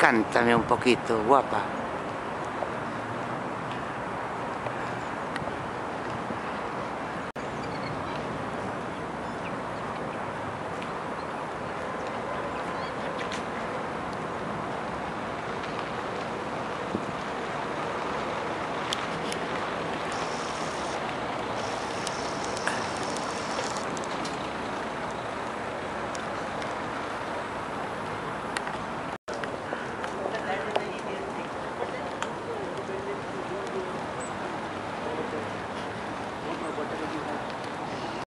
Cántame un poquito, guapa.